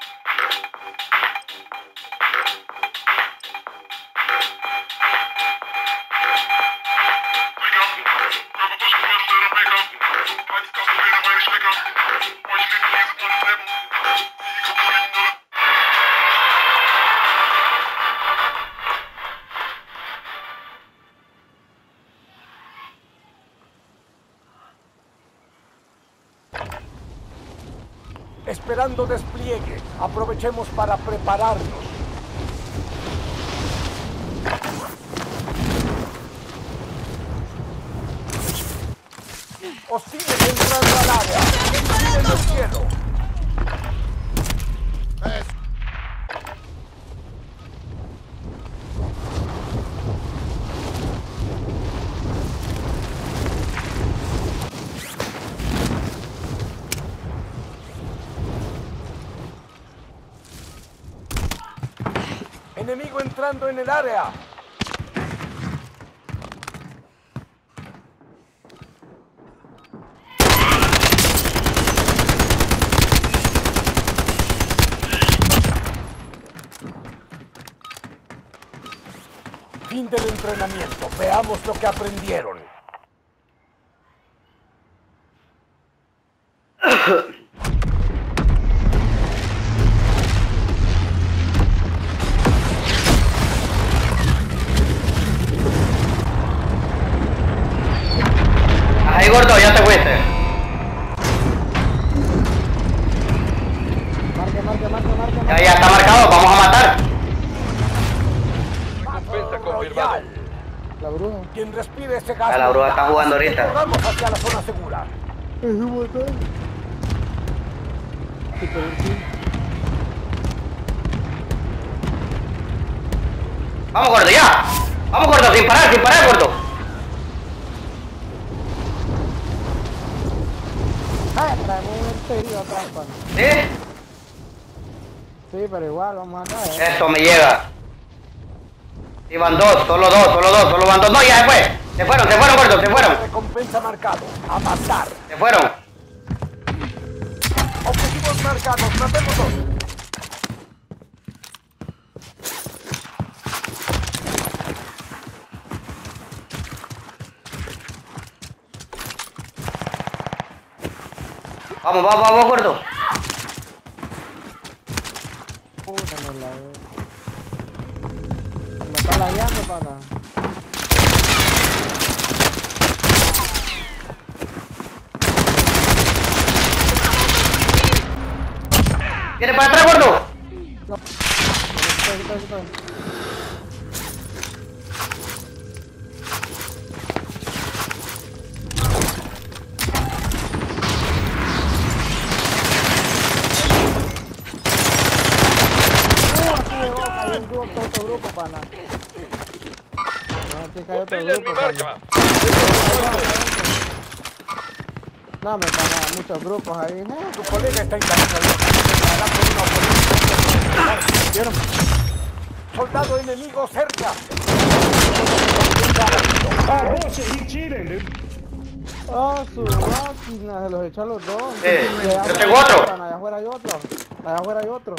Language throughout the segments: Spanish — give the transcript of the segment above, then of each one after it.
Thank you. Esperando despliegue, aprovechemos para prepararnos. Hostiles entrando al área. En el cielo. Enemigo entrando en el área. Fin del entrenamiento. Veamos lo que aprendieron. Quien respire ese gas. A la bruja está jugando ahorita. Vamos hacia la zona segura. Es un botón. Sí, sí. Vamos gordo, ya. Vamos gordo, sin parar, sin parar, gordo. Ah, atrás, pana. ¿Sí? Sí, pero igual, vamos a caer. Esto me llega. Sí, van dos, solo dos, solo dos, solo van dos. No, ya se fue. Se fueron, se fueron, gordo, se fueron. Recompensa marcado. A matar. Se fueron. Objetivos marcados. Matémoslos. Vamos, vamos, vamos, gordo. Me está lagueando, pana. Viene para atrás, gordo. No. Quita, pana. No, me pana, muchos grupos ahí. ¿no? Tu colega está oportunidad. ¿Vieron? Soldado enemigo cerca. Oh, bullshit, he cheating, dude. Ah, su máquina, se los echó a los dos. Eh, yo tengo otro. Allá afuera hay otro. Allá afuera hay otro.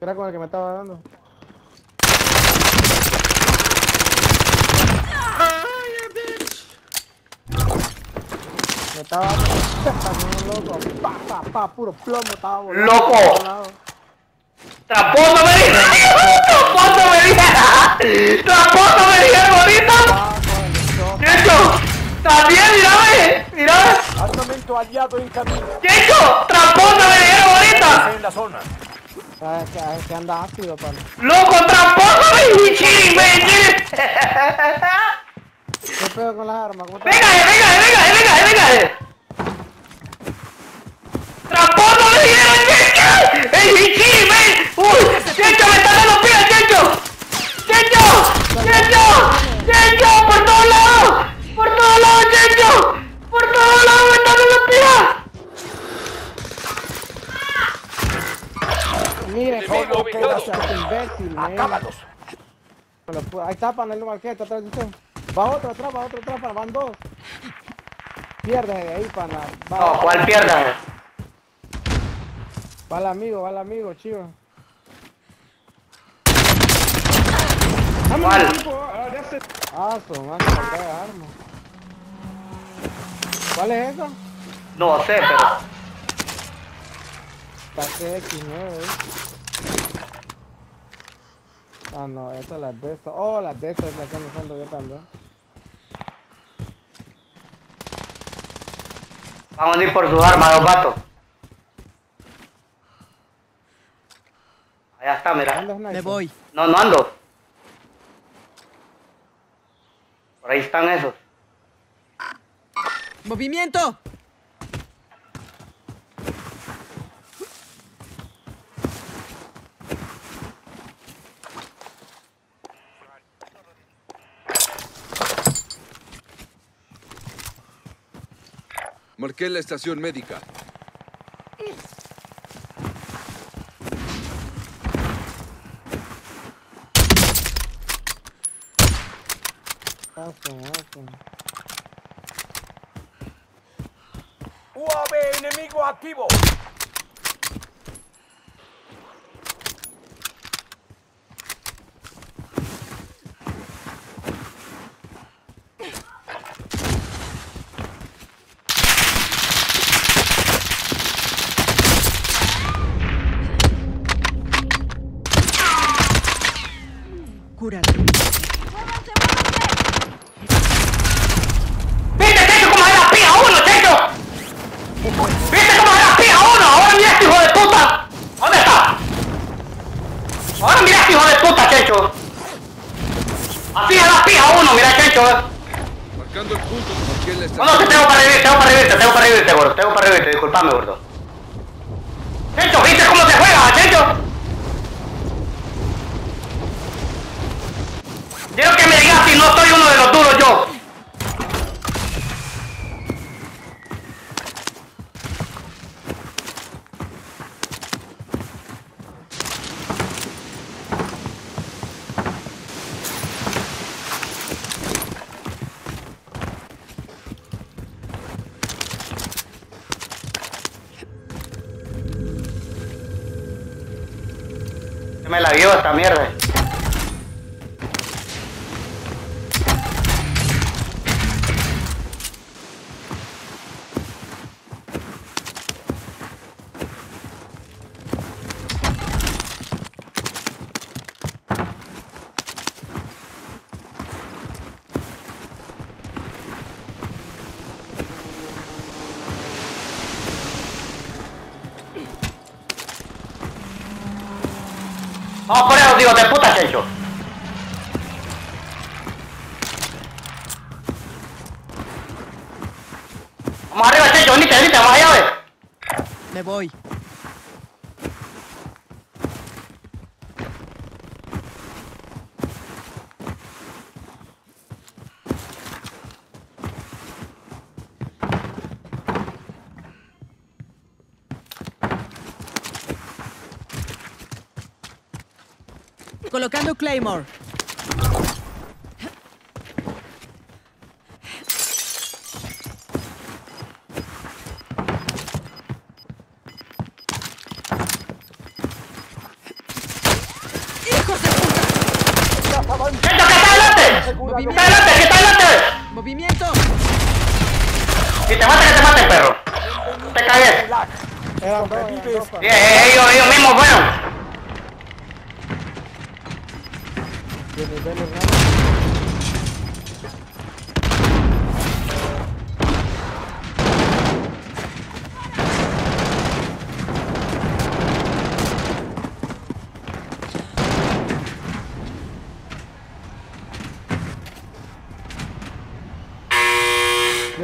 Era con el que me estaba dando. Me estaba loco. Pa, pa, pa, puro plomo estaba volando. Loco. por todos lados. Tramposo me dijeron. Tramposo me. Tramposo me dijeron ahorita. Ah. Checho. También, mírame. Mira. Armamento aliado en camino. Checho. Me dijeron ahorita. En la zona. Sabes que, anda ácido, pana. Loco, tramposo me dijeron. Me dijeron. ¿Qué pedo con las armas? ¿Cómo te Venga, venga, venga, venga, venga. Tramposo me. ¡Ey, sí, ven! ¡Uy! ¡Checho, me están dando pies, Checho! ¡Checho! ¡Checho! ¡Checho! ¡Por todos lados! ¡Por todos lados, Checho! ¡Por todos lados me están dando pies! Mire, cómo queda este imbécil. Acábalos. Ahí está, pana, el marquete atrás de usted. Va otro atrás, va otro atrás, van dos. Pierde de ahí, pana. Va No, ¿cuál pierda? Va el amigo, va el amigo, chivo. ¿Cuál? Ah, son de armas. ¿Cuál es esa? No sé, pero. Taque X9. ¿eh? Ah, no, esa es la de esta. Oh, la de esta es la que me usando yo también. Vamos a ir por su arma, los vatos. Allá está, mira. ¿Dónde es Me voy. No, no ando. Por ahí están esos. ¡Movimiento! Marqué la estación médica. Ah, son. UAV enemigo activo. ¿Viste, Checho, cómo era pija uno, Checho? ¿Viste cómo era pija uno? Ahora mira este hijo de puta. ¿Dónde está? Ahora mira este hijo de puta, Checho. Así es la pija uno, mira, Checho. Marcando el punto. La No, no, te tengo para revivir, tengo para revivirte, tengo para revivirte, gordo. Tengo para revivirte, disculpame, gordo. Checho, ¿viste cómo se juega, Checho? Quiero que me si no soy uno de los duros yo. Me la dio esta mierda. Colocando Claymore.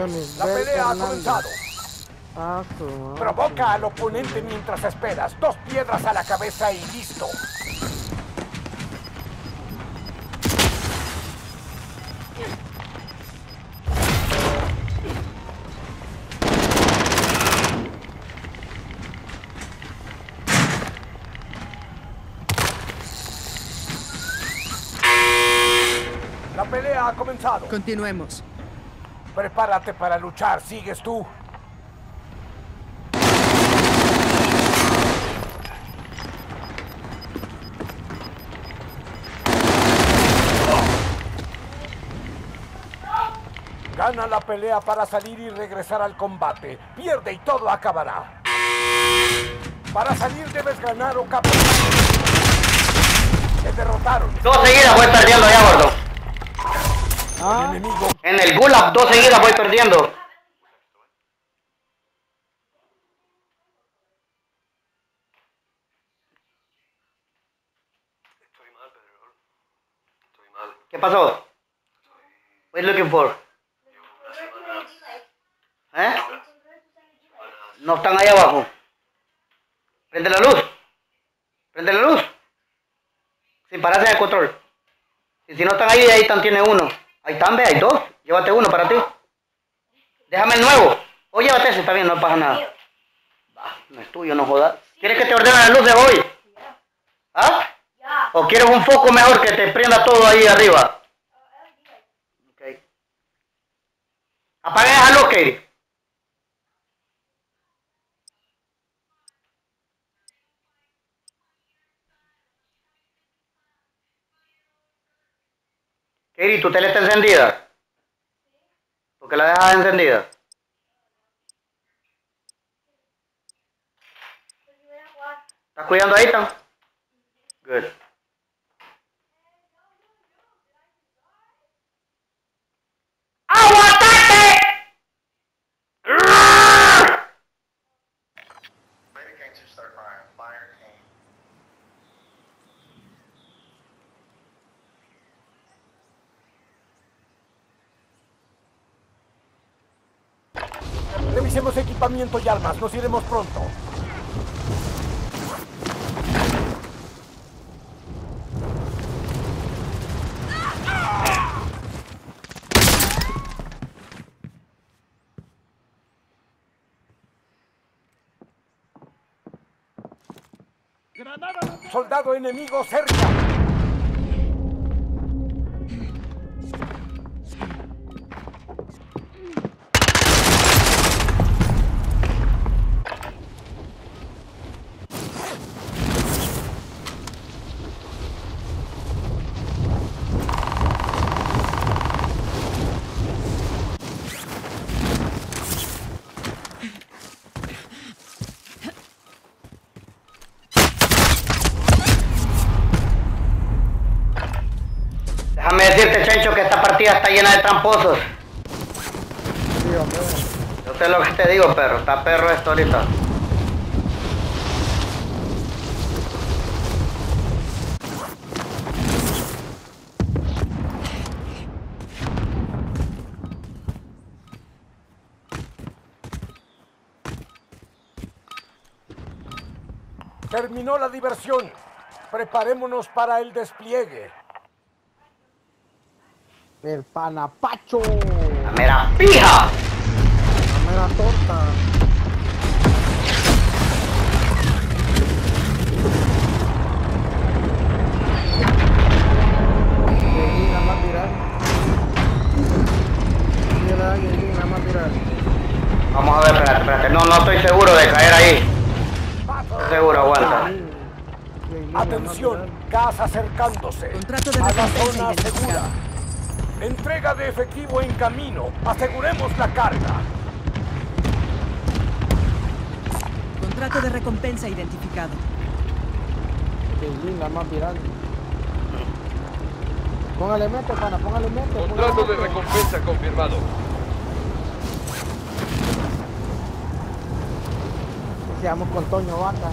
Johnny, La Bell pelea ha comenzado. Ah. Provoca al oponente mientras esperas. Dos piedras a la cabeza y listo. La pelea ha comenzado. Continuemos. Prepárate para luchar, sigues tú. Gana la pelea para salir y regresar al combate. Pierde y todo acabará. Para salir debes ganar o capturar. Te derrotaron. Dos seguidas voy perdiendo ya, Ah, En el gulag, dos seguidas voy perdiendo. ¿Qué pasó? What are you? ¿Eh? No están ahí abajo. Prende la luz. Prende la luz. Sin pararse el control. Y si no están ahí, ahí están, tiene uno. Ahí están, hay dos. Llévate uno para ti. Déjame el nuevo. O llévate ese, está bien, no pasa nada. No es tuyo, no jodas. ¿Quieres que te ordene la luz de hoy? ¿Ah? ¿O quieres un foco mejor que te prenda todo ahí arriba? Ok. Apaga esa luz, Katie. Katie, ¿tu tele está encendida? ¿Por qué la dejas encendida? ¿Estás cuidando ahí, Tan? Good. ¡Aguantate! Revisemos equipamiento y armas. Nos iremos pronto. Soldado enemigo cerca. Llena de tramposos. sí. Yo sé lo que te digo, perro. Está perro esto ahorita. Terminó la diversión. Preparémonos para el despliegue. El panapacho. La mera pija. La mera torta. Vamos a ver, espérate, espérate. No, no estoy seguro de caer ahí. Estoy seguro, aguanta. Atención, gas acercándose. Contrato de a la zona identificado. segura. Entrega de efectivo en camino. Aseguremos la carga. Contrato de recompensa identificado. Llegué nada más tirar. Póngale mente, pana, póngale mente. póngale Contrato de recompensa confirmado. Seamos con Toño Vaca.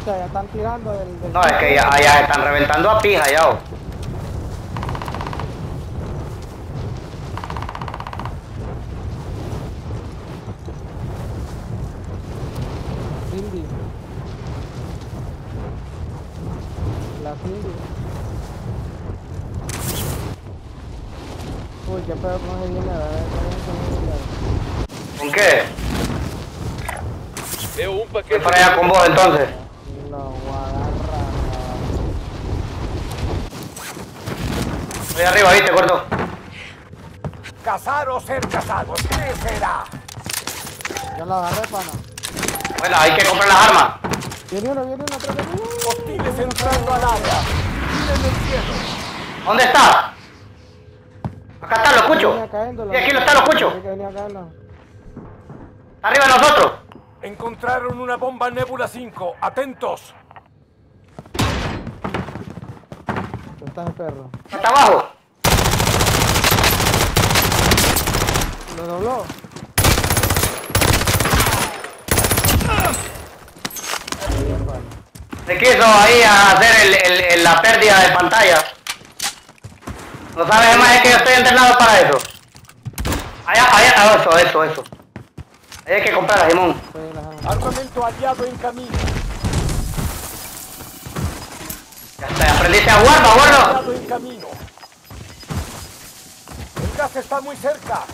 Pucha, ya están tirando del... del No, es que ya, ya están reventando a pija ya. oh. Cindy. La Cindy. Uy, qué pedo con ese dinero, con ese dinero. ¿Con qué? Veo un Voy paquete. para allá con vos entonces. Diablo, guadarra. Voy arriba, viste, gordo. Cazar o ser cazados, ¿qué será? Yo la agarré, pana. Bueno, hay que comprar las armas. Viene uno, viene uno atrás de. Hostiles entrando al área. El cielo. ¿Dónde está? Acá está, los cuchos. Y aquí lo están los cuchos. Está arriba de nosotros. Encontraron una bomba Nebula 5. Atentos. ¿Dónde está el perro? Está abajo. Lo dobló. Se quiso ahí a hacer el, el- el- la pérdida de pantalla. No sabes más, es que yo estoy entrenado para eso. Allá, allá, ah, eso, eso, eso. Hay que comprar, Simón. Armamento aliado en camino. Ya está, aprendiste a en camino. El gas está muy cerca.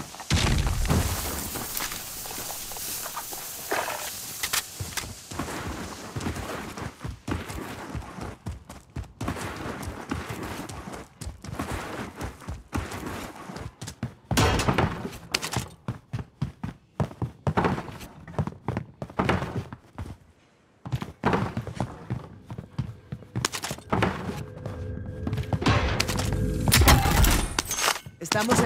Estamos en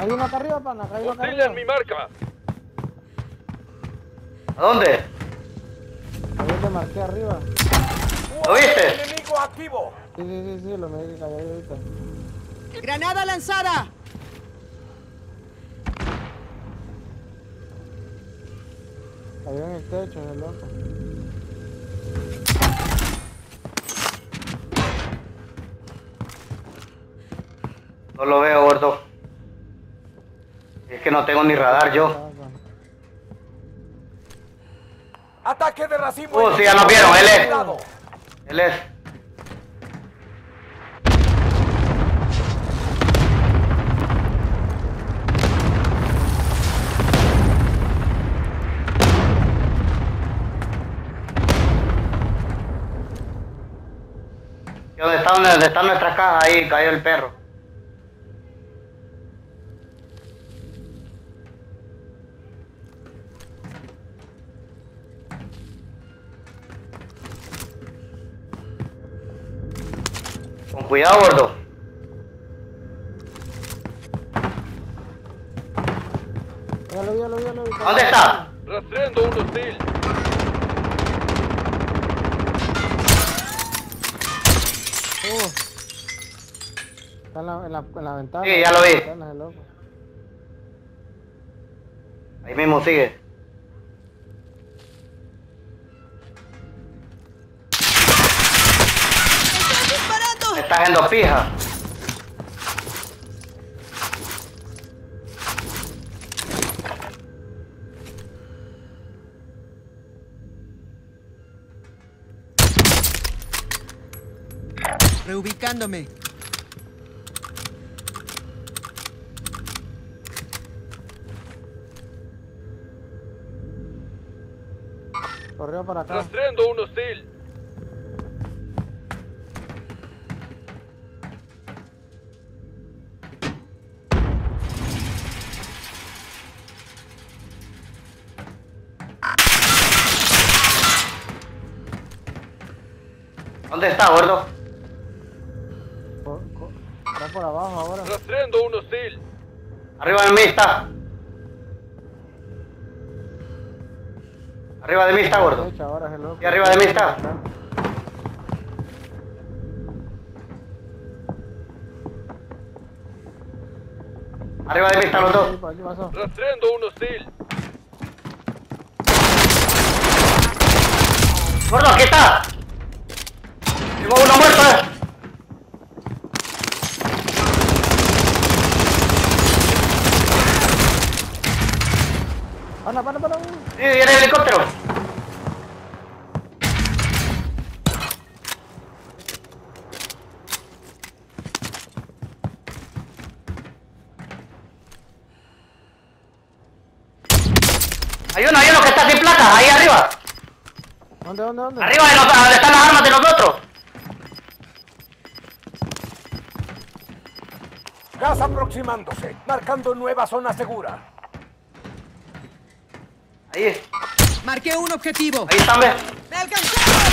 Hay uno acá arriba, pana, hay uno acá Hostil en mi arriba. marca. ¿A dónde? Ahí te marqué arriba. ¿Lo viste? Enemigo activo. Sí, sí, sí, sí, lo me ahorita. ¡Granada lanzada! Cayó en el techo, el loco. No lo veo, que no tengo ni radar yo. Ataque de racimo. Oh, sí, ya lo vieron, él es. Él es. ¿Y ¿Dónde está, dónde está nuestra caja? Ahí cayó el perro. Cuidado, gordo. Ya lo vi, ya lo vi, ya lo vi. ¿Dónde está? Rastreando un hostil. Uh. Está en la, en la, en la ventana. Sí, ya lo vi. Ahí mismo sigue. Está haciendo pija. Reubicándome. Corrió para acá. Rastreando un hostil. ¿Dónde está, gordo? Va por abajo ahora. Rastreando un hostil. Arriba de mí está. Arriba de mí está, gordo. Y arriba de mí está. Arriba de mí están los dos. Rastreando un hostil. Gordo, aquí está. ¡Llevo una muerta! ¡Para, para, para! ¡Sí, viene el helicóptero! Hay uno, hay uno que está sin plata, ahí arriba. ¿Dónde, dónde, dónde? Arriba de los, donde están las armas de los otros. Gas aproximándose, marcando nueva zona segura. Ahí, Marqué un objetivo. ahí están, ve. ¡Me alcanzaron!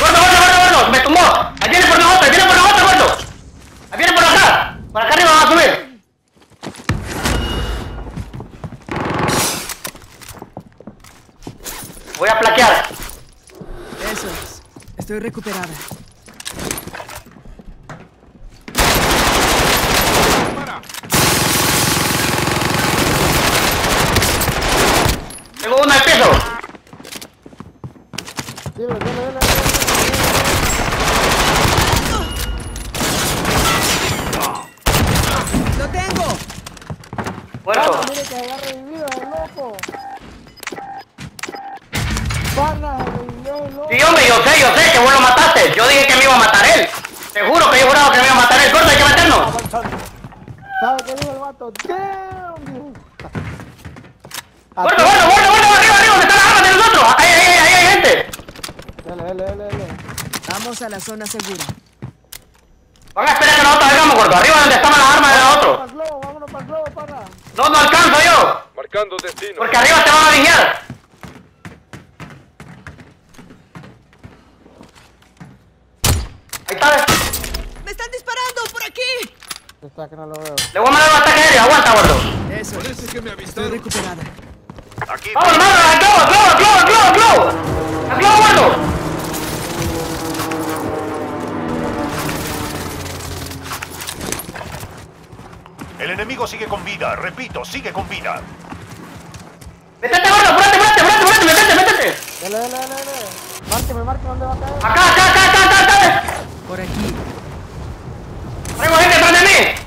Gordo, gordo, gordo, gordo, me tumbó. Ahí viene por nosotros, ahí viene por nosotros, gordo. Ahí viene por acá. Por acá arriba van a subir. Voy a plaquear. Eso es. Estoy recuperada. Tengo uno de piso. Dile, dile, dile, dile. ¡Lo tengo! Muerto. Pana, mire que se había revivido el loco. Pana, se revivió el loco. Sí, hombre, yo sé, yo sé que vos lo mataste. Yo dije que me iba a matar él. Te juro que yo juraba que me iba a matar él. Gordo, hay que meternos. Avanzando. ¿Sabe qué dijo el vato? Damn, dijo. Gordo, gordo, gordo, gordo, arriba, arriba, donde están las armas de nosotros. Ahí, ahí, ahí, ahí hay gente. Dale, dale, dale, dale. Vamos a la zona segura. Van a esperar que nosotros vengamos, gordo. Arriba donde estaban las armas de nosotros. Para el globo, vámonos para el globo, pana. No, no alcanzo yo. Marcando destino. Porque arriba te van a vigiar. Ahí está. ¡Me están disparando por aquí! Está que no lo veo. Le voy a mandar un ataque aéreo. Aguanta, gordo. Eso es. Estoy recuperada. Vamos, hermano, al globo, globo, al globo, al globo, globo. Al globo, gordo. El enemigo sigue con vida, repito, sigue con vida. Métete, gordo, apúrate, apúrate, apúrate, apúrate, métete, métete. Dale, dale, dale, dale. Márqueme, márqueme dónde va a caer. Acá, acá, acá, acá, acá, acá. Por aquí. Traigo gente detrás de mí.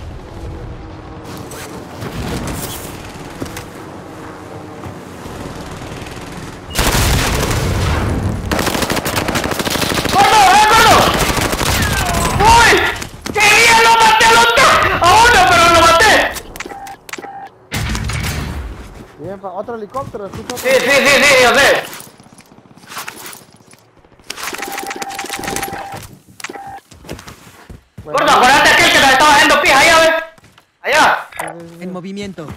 ¡Gordo, eh, gordo! ¡Uy! ¡Qué bien lo maté a los dos! ¡A uno, pero lo maté! Bien, pa- otro helicóptero, escucho Sí, sí, sí, sí, yo sé. Gordo, acuérdate aquel que nos estaba haciendo pija allá, ¿ves? Allá. En movimiento.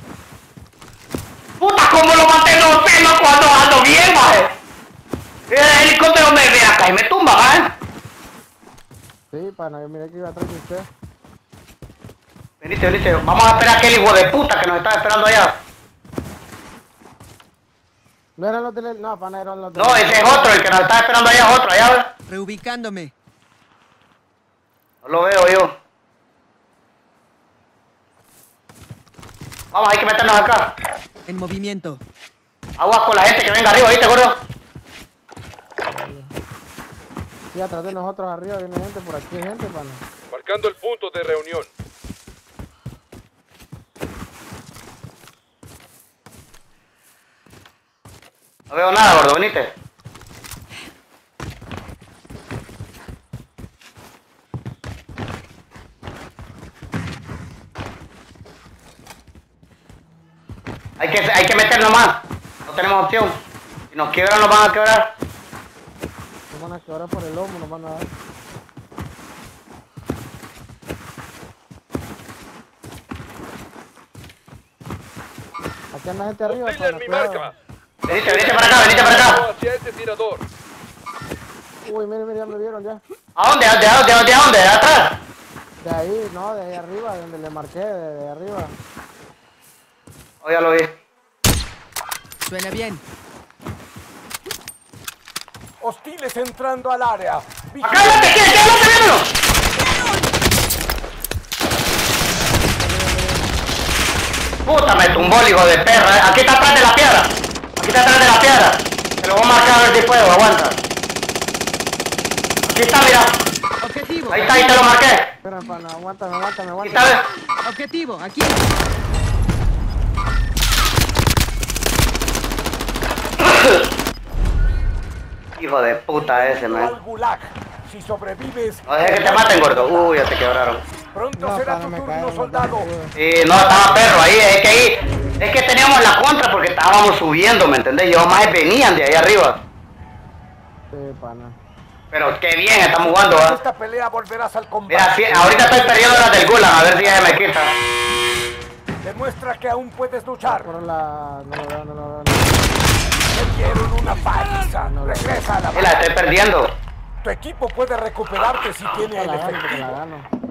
¡Puta, cómo lo maté los pelos cuando ando bien, maje! El helicóptero me ve acá y me tumba, maje. Sí, pana, yo miré que iba atrás de usted. Venite, venite. Vamos a esperar a aquel hijo de puta que nos está esperando allá. No eran los del... No, pana, eran los del... No, ese es otro, el que nos está esperando allá es otro, allá. Reubicándome. No lo veo yo. Vamos, hay que meternos acá. En movimiento. Agua con la gente que venga arriba, ¿viste, gordo? Sí, atrás de nosotros arriba viene gente, por aquí hay gente, pana. Marcando el punto de reunión. No veo nada, gordo, venite. Hay que, hay que meternos más. No tenemos opción. Si nos quiebran, nos van a quebrar. Nos van a quebrar por el lomo, nos van a dar. Aquí anda gente arriba, pana, mi cuidado. marca. Venite, venite para acá, venite para acá. Uy, mire, mire, ya me vieron ya. ¿A dónde? ¿De dónde? ¿De dónde? ¿De dónde? ¿De atrás? De ahí, no, de ahí arriba, donde le marqué, de, de arriba. Oh, ya lo vi. Suena bien. Hostiles entrando al área. ¡Acá! ¿Quién? ¿Quién? ¿Dónde? Vémelo. Puta, me tumbó el hijo de perra. eh. Aquí está atrás de la piedra. Aquí está atrás de la piedra. Te lo voy a marcar a ver si puedo. Aguanta. Aquí está, mira. Objetivo. Ahí está, ahí te lo marqué. Espera, pana, aguántame, aguántame, Aquí está, aguántame. Objetivo. Aquí. Hijo de puta ese, man. Si sobrevives, No dejes que te maten, gordo. Uy, ya te quebraron. pronto No, será tu me turno, soldado. Sí, no, estaba perro ahí, es que ahí, es que teníamos la contra porque estábamos subiendo, ¿me entendés? Y los más venían de ahí arriba. Sí, pana. Pero qué bien estamos jugando, En ¿ah? esta pelea volverás al combate. Mira, ahorita estoy perdiendo las del Gulag, a ver si ya me quita. Demuestra que aún puedes luchar. Por la... No lo veo, no lo veo. Dieron una paliza. Regresa a la la estoy perdiendo. Tu equipo puede recuperarte si tiene No el la la efectivo.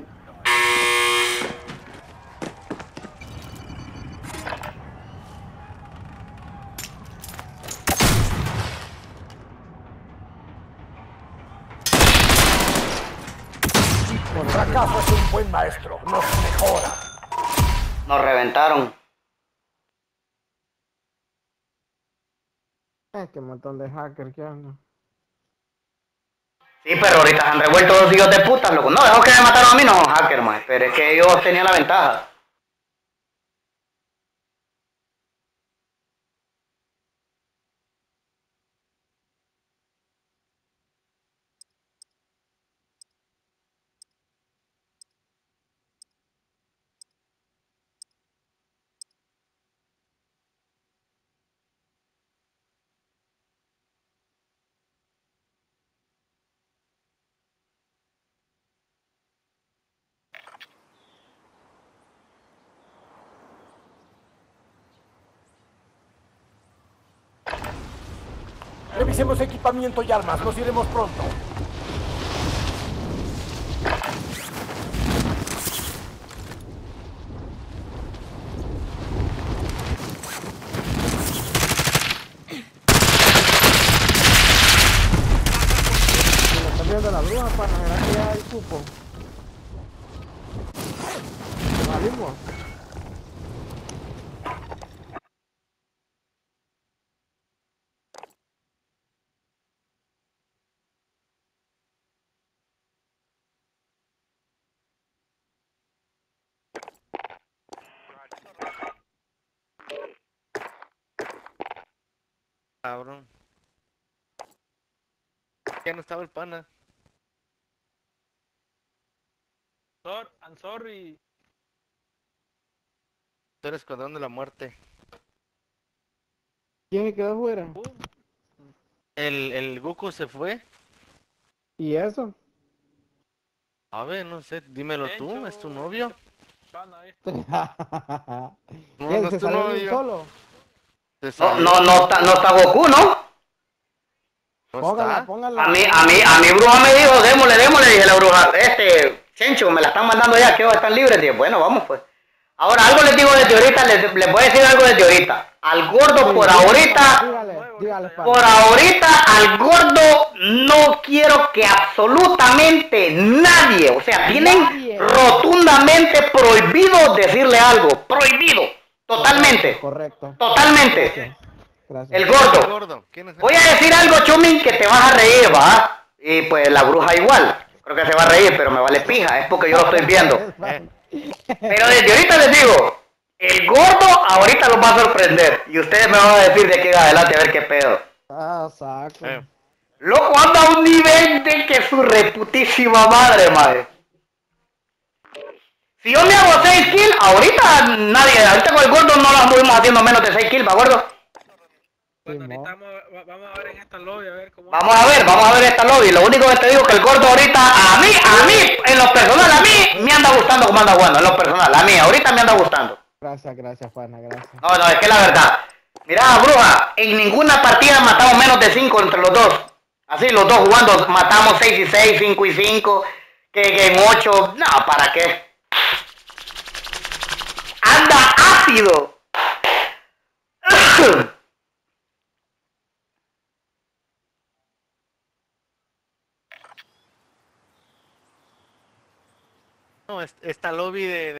Fracaso es un buen maestro. Nos mejora. Nos reventaron. Eh, qué montón de hackers que andan. Sí, pero ahorita se han revuelto dos hijos de puta, loco. No, dejó que me mataron a mí, no, hacker, más. Pero es que ellos tenían la ventaja. Revisemos equipamiento y armas. Nos iremos pronto. Si lo están viendo la bruja, pana, ¿será que ya hay cupo? Salimos. Cabrón. Ya no estaba el pana. Sor, I'm sorry. Tú eres escuadrón de la muerte. ¿Quién se quedó afuera? El, el Goku se fue. ¿Y eso? A ver, no sé, dímelo tú, ¿es tu novio? Pana, eh. No, ¿Quién no se es tu novio. solo? No, no, no, está, no está Goku, ¿no? ¿No Póngala, está? póngala. A mí, a mí, a mi bruja me dijo, démosle, démosle, dije la bruja, este, Chencho, me la están mandando ya, que están libres, dije, bueno, vamos pues. Ahora, algo les digo desde ahorita, les, les voy a decir algo desde ahorita. Al gordo por ahorita, Dígale, dígale, pana. por ahorita, al gordo no quiero que absolutamente nadie, o sea, tienen Nadie. rotundamente prohibido decirle algo, prohibido, totalmente, Correcto. totalmente. Gracias. El gordo. Gordo, ¿quién es el- Voy a decir algo, Chumin, que te vas a reír, ¿va? Y pues la bruja igual. Creo que se va a reír, pero me vale pija, es porque yo lo estoy viendo. Pero desde ahorita les digo, el gordo ahorita los va a sorprender. Y ustedes me van a decir de aquí en adelante a ver qué pedo. Ah, saco. Eh. Loco anda a un nivel de que su reputísima madre, madre. Si yo me hago 6 kills, ahorita nadie, ahorita con el gordo no lo estuvimos haciendo menos de 6 kills, ¿va gordo? Bueno, ahorita vamos, a- vamos a ver en esta lobby a ver cómo. Vamos a ver, vamos a ver esta lobby. Lo único que te digo es que el gordo ahorita, a mí, a mí, en lo personal, a mí, me anda gustando como anda jugando, en lo personal, a mí, ahorita me anda gustando. Gracias, gracias, pana, gracias. No, no, es que la verdad. Mira, bruja, en ninguna partida matamos menos de 5 entre los dos. Así, los dos jugando, matamos 6 y 6, 5 y 5, que, que en 8, no, ¿para qué? Anda ácido. No, es- esta lobby de,